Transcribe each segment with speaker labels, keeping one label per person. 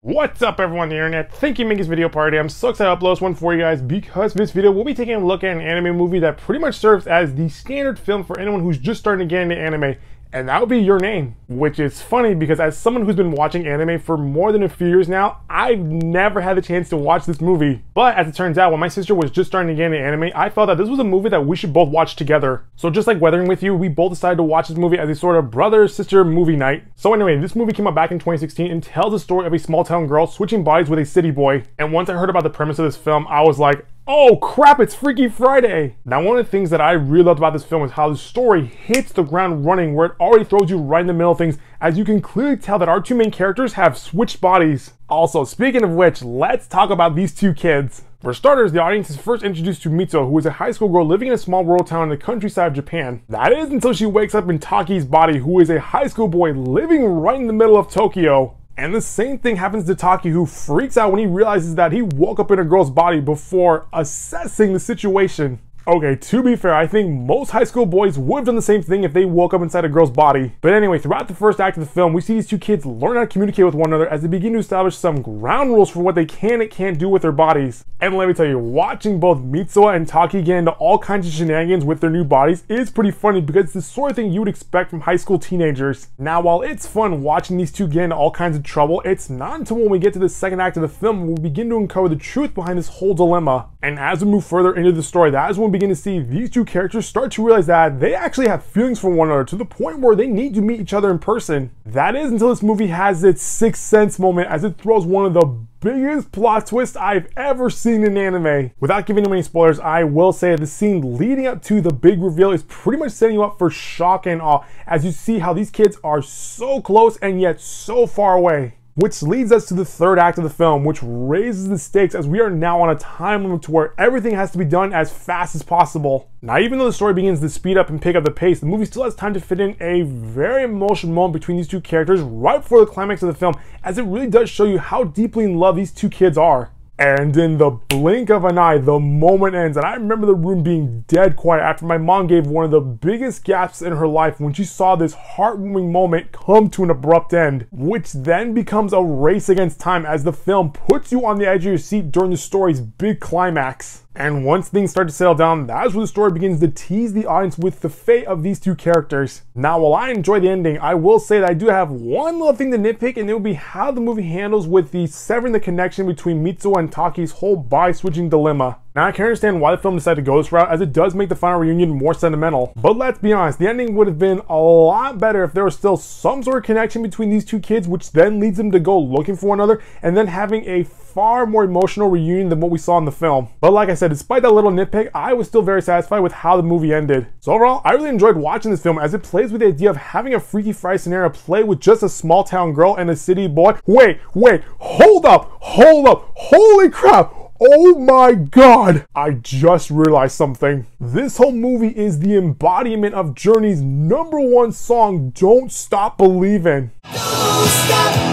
Speaker 1: What's up everyone on the internet? Thank you this video party. I'm so excited to upload this one for you guys because this video we'll be taking a look at an anime movie that pretty much serves as the standard film for anyone who's just starting to get into anime and that would be your name. Which is funny because as someone who's been watching anime for more than a few years now, I've never had the chance to watch this movie. But as it turns out, when my sister was just starting to get into anime, I felt that this was a movie that we should both watch together. So just like Weathering With You, we both decided to watch this movie as a sort of brother-sister movie night. So anyway, this movie came out back in 2016 and tells the story of a small town girl switching bodies with a city boy. And once I heard about the premise of this film, I was like, Oh crap, it's Freaky Friday! Now, one of the things that I really loved about this film is how the story hits the ground running, where it already throws you right in the middle of things, as you can clearly tell that our two main characters have switched bodies. Also, speaking of which, let's talk about these two kids. For starters, the audience is first introduced to Mitsuha, who is a high school girl living in a small rural town in the countryside of Japan. That is until she wakes up in Taki's body, who is a high school boy living right in the middle of Tokyo. And the same thing happens to Taki, who freaks out when he realizes that he woke up in a girl's body before assessing the situation. Okay, to be fair, I think most high school boys would have done the same thing if they woke up inside a girl's body. But anyway, throughout the first act of the film, we see these two kids learn how to communicate with one another as they begin to establish some ground rules for what they can and can't do with their bodies. And let me tell you, watching both Mitsuha and Taki get into all kinds of shenanigans with their new bodies is pretty funny because it's the sort of thing you would expect from high school teenagers. Now, while it's fun watching these two get into all kinds of trouble, it's not until when we get to the second act of the film we begin to uncover the truth behind this whole dilemma. And as we move further into the story, that is when begin to see these two characters start to realize that they actually have feelings for one another to the point where they need to meet each other in person. That is until this movie has its sixth sense moment as it throws one of the biggest plot twists I've ever seen in anime. Without giving you any spoilers, I will say the scene leading up to the big reveal is pretty much setting you up for shock and awe as you see how these kids are so close and yet so far away. Which leads us to the third act of the film, which raises the stakes as we are now on a time limit to where everything has to be done as fast as possible. Now, even though the story begins to speed up and pick up the pace, the movie still has time to fit in a very emotional moment between these two characters right before the climax of the film, as it really does show you how deeply in love these two kids are. And in the blink of an eye, the moment ends. And I remember the room being dead quiet after my mom gave one of the biggest gasps in her life when she saw this heartwarming moment come to an abrupt end, which then becomes a race against time as the film puts you on the edge of your seat during the story's big climax. And once things start to settle down, that's where the story begins to tease the audience with the fate of these two characters. Now, while I enjoy the ending, I will say that I do have one little thing to nitpick, and it will be how the movie handles with the severing the connection between Mitsuha and Taki's whole body switching dilemma. Now, I can understand why the film decided to go this route, as it does make the final reunion more sentimental. But let's be honest, the ending would have been a lot better if there was still some sort of connection between these two kids, which then leads them to go looking for one another, and then having a far more emotional reunion than what we saw in the film. But like I said, despite that little nitpick, I was still very satisfied with how the movie ended. So overall, I really enjoyed watching this film as it plays with the idea of having a Freaky Friday scenario play with just a small town girl and a city boy. Wait, wait, hold up, hold up, holy crap! Oh my god! I just realized something. This whole movie is the embodiment of Journey's number one song, Don't Stop Believing. Don't stop.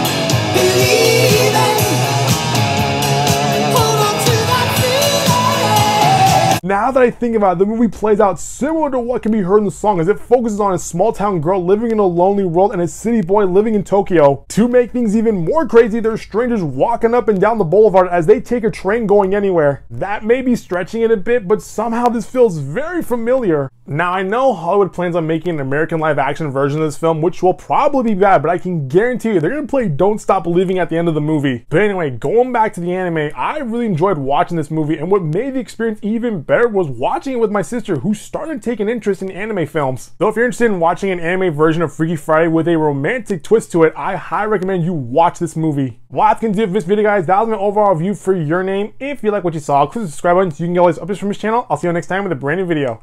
Speaker 1: Now that I think about it, the movie plays out similar to what can be heard in the song as it focuses on a small town girl living in a lonely world and a city boy living in Tokyo. To make things even more crazy, there's strangers walking up and down the boulevard as they take a train going anywhere. That may be stretching it a bit, but somehow this feels very familiar. Now I know Hollywood plans on making an American live action version of this film, which will probably be bad, but I can guarantee you they're gonna play Don't Stop Believing at the end of the movie. But anyway, going back to the anime, I really enjoyed watching this movie, and what made the experience even better was watching it with my sister, who started taking interest in anime films. So if you're interested in watching an anime version of Freaky Friday with a romantic twist to it, I highly recommend you watch this movie. Well, that's gonna do it for this video, guys. That was my overall review for Your Name. If you like what you saw, click the subscribe button so you can get all these updates from this channel. I'll see you next time with a brand new video.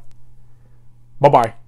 Speaker 1: Bye bye.